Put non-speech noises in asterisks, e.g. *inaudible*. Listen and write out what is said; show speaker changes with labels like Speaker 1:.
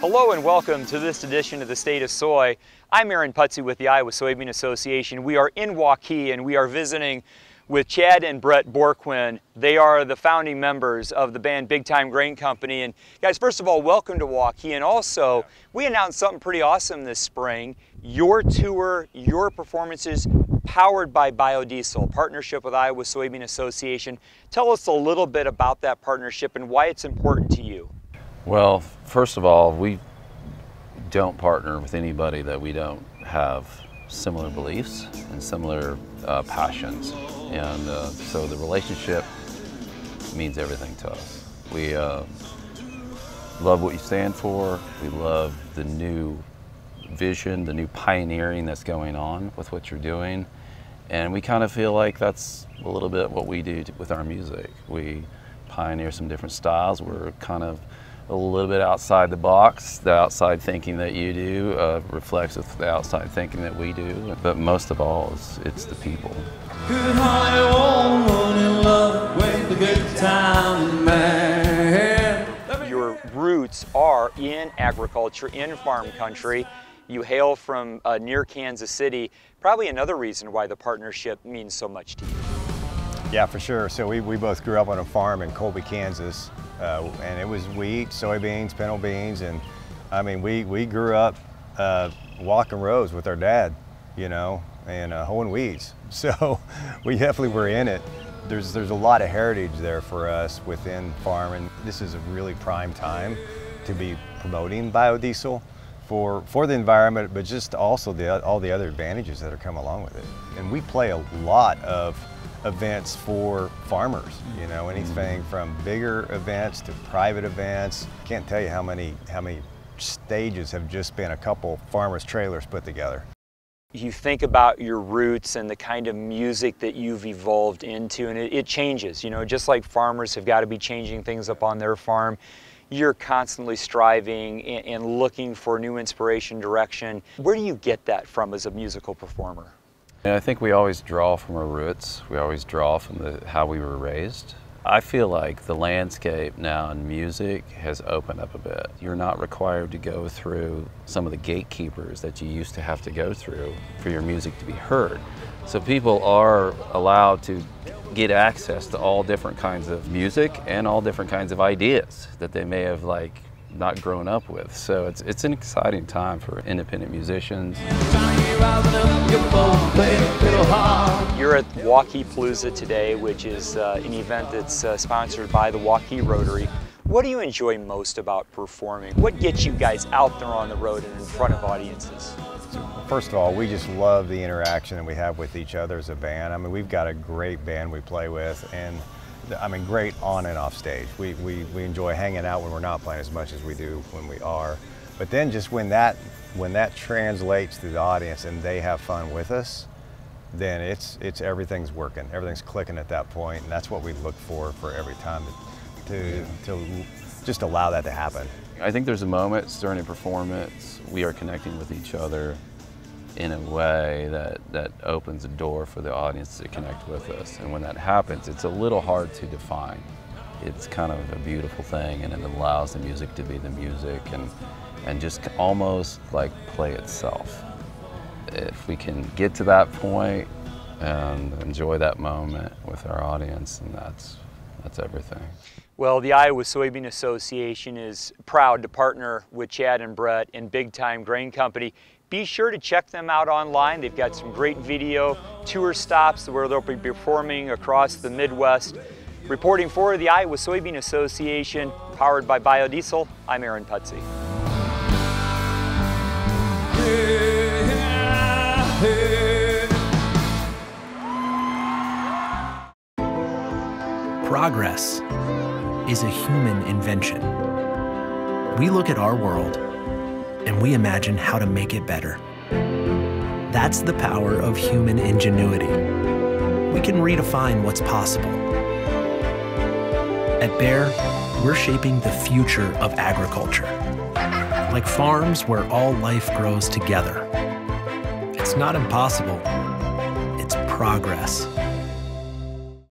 Speaker 1: Hello and welcome to this edition of the State of Soy. I'm Aaron Putze with the Iowa Soybean Association. We are in Waukee and we are visiting with Chad and Bret Bourquin. They are the founding members of the band Big Time Grain Company. And guys, first of all, welcome to Waukee. And also, we announced something pretty awesome this spring. Your tour, your performances, powered by biodiesel, partnership with Iowa Soybean Association. Tell us a little bit about that partnership and why it's important to you.
Speaker 2: Well, first of all, we don't partner with anybody that we don't have similar beliefs and similar uh, passions. And uh, so the relationship means everything to us. We uh, love what you stand for. We love the new vision, the new pioneering that's going on with what you're doing. And we kind of feel like that's a little bit what we do to, with our music. We pioneer some different styles. We're kind of a little bit outside the box. The outside thinking that you do uh, reflects with the outside thinking that we do. But most of all, it's, it's the people.
Speaker 3: Good hearted woman love with a good time man.
Speaker 1: Your roots are in agriculture, in farm country. You hail from uh, near Kansas City. Probably another reason why the partnership means so much to you.
Speaker 4: Yeah, for sure. So we, we both grew up on a farm in Colby, Kansas, uh, and it was wheat, soybeans, pinto beans, and I mean, we, we grew up uh, walking rows with our dad, you know, and uh, hoeing weeds. *laughs* So we definitely were in it. There's, there's a lot of heritage there for us within farming. This is a really prime time to be promoting biodiesel for, for the environment, but just also the, all the other advantages that are come along with it. And we play a lot of events for farmers, you know, anything mm-hmm. from bigger events to private events. Can't tell you how many, how many stages have just been a couple farmers trailers put together.
Speaker 1: You think about your roots and the kind of music that you've evolved into, and it, it changes. You know, just like farmers have got to be changing things up on their farm, you're constantly striving and, looking for new inspiration, direction. Where do you get that from as a musical performer?
Speaker 2: And I think we always draw from our roots. We always draw from the, how we were raised. I feel like the landscape now in music has opened up a bit. You're not required to go through some of the gatekeepers that you used to have to go through for your music to be heard. So people are allowed to get access to all different kinds of music and all different kinds of ideas that they may have like not grown up with. So it's, it's an exciting time for independent musicians.
Speaker 1: You're at Waukee Palooza today, which is uh, an event that's uh, sponsored by the Waukee Rotary. What do you enjoy most about performing? What gets you guys out there on the road and in front of audiences?
Speaker 4: First of all, we just love the interaction that we have with each other as a band. I mean, we've got a great band we play with, and I mean, great on and off stage. We, we, we enjoy hanging out when we're not playing as much as we do when we are. But then just when that, when that translates to the audience and they have fun with us, then it's, it's everything's working. Everything's clicking at that point, and that's what we look for for every time to, to, to just allow that to happen.
Speaker 2: I think there's a moment during a performance we are connecting with each other in a way that, that opens a door for the audience to connect with us. And when that happens, it's a little hard to define. It's kind of a beautiful thing and it allows the music to be the music and, and just almost like play itself. If we can get to that point and enjoy that moment with our audience, and that's, that's everything.
Speaker 1: Well, the Iowa Soybean Association is proud to partner with Chad and Bret and Big Time Grain Company. Be sure to check them out online. They've got some great video tour stops where they'll be performing across the Midwest. Reporting for the Iowa Soybean Association, powered by biodiesel, I'm Aaron Putze.
Speaker 5: Progress is a human invention. We look at our world and we imagine how to make it better. That's the power of human ingenuity. We can redefine what's possible. At Bayer, we're shaping the future of agriculture. Like farms where all life grows together. It's not impossible, it's progress